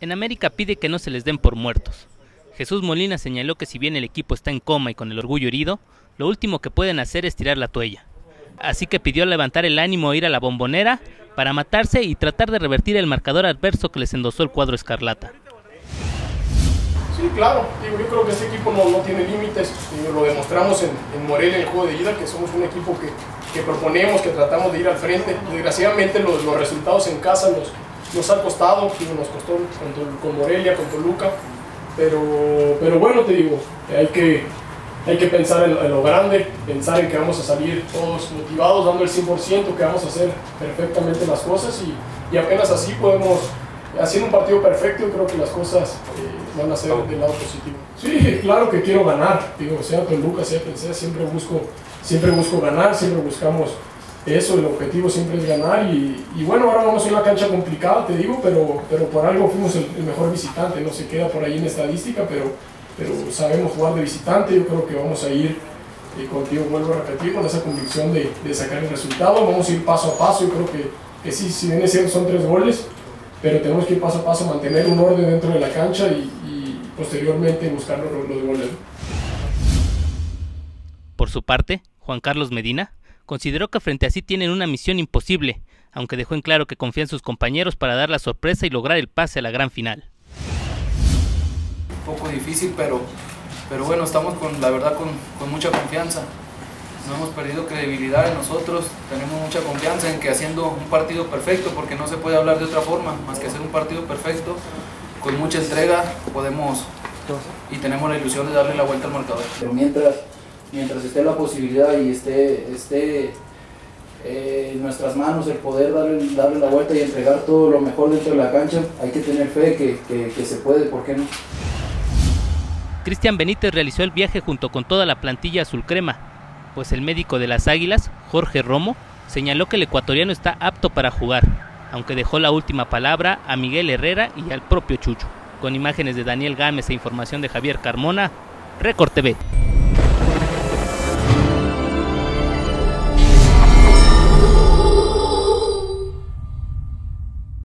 En América pide que no se les den por muertos. Jesús Molina señaló que si bien el equipo está en coma y con el orgullo herido, lo último que pueden hacer es tirar la toalla. Así que pidió levantar el ánimo e ir a la bombonera para matarse y tratar de revertir el marcador adverso que les endosó el cuadro escarlata. Sí, claro, yo creo que este equipo no, tiene límites, lo demostramos en, en, Morelia en el juego de ida, que somos un equipo que, que proponemos, que tratamos de ir al frente. Desgraciadamente los, los resultados en casa nos, nos ha costado, nos costó con, con Morelia, con Toluca, pero, pero bueno, te digo, hay que, hay que pensar en, lo grande, pensar en que vamos a salir todos motivados, dando el 100%, que vamos a hacer perfectamente las cosas y, y apenas así podemos, haciendo un partido perfecto, creo que las cosas eh, van a ser del lado positivo. Sí, claro que quiero ganar, digo, sea Toluca, sea quien sea, siempre busco, siempre busco ganar, siempre buscamos eso, el objetivo siempre es ganar y, bueno, ahora vamos a una cancha complicada, te digo, pero, pero por algo fuimos el, mejor visitante, no se queda por ahí en estadística, pero, pero sabemos jugar de visitante, yo creo que vamos a ir eh, contigo, vuelvo a repetir, con esa convicción de, de, sacar el resultado, vamos a ir paso a paso, yo creo que, que sí, si bien es son tres goles, pero tenemos que ir paso a paso, mantener un orden dentro de la cancha y, y posteriormente buscar los, los goles. Por su parte, Juan Carlos Medina consideró que frente a sí tienen una misión imposible, aunque dejó en claro que confía en sus compañeros para dar la sorpresa y lograr el pase a la gran final. Un poco difícil, pero, pero bueno, estamos con la verdad con, con mucha confianza. No hemos perdido credibilidad en nosotros, tenemos mucha confianza en que haciendo un partido perfecto, porque no se puede hablar de otra forma más que hacer un partido perfecto, con mucha entrega podemos y tenemos la ilusión de darle la vuelta al marcador. Pero mientras mientras esté la posibilidad y esté, esté eh, en nuestras manos el poder darle, darle la vuelta y entregar todo lo mejor dentro de la cancha, hay que tener fe que, que, que se puede, ¿por qué no? Cristian Benítez realizó el viaje junto con toda la plantilla azul crema, pues el médico de las Águilas, Jorge Romo, señaló que el ecuatoriano está apto para jugar, aunque dejó la última palabra a Miguel Herrera y al propio Chucho. Con imágenes de Daniel Gámez e información de Javier Carmona, Record TV.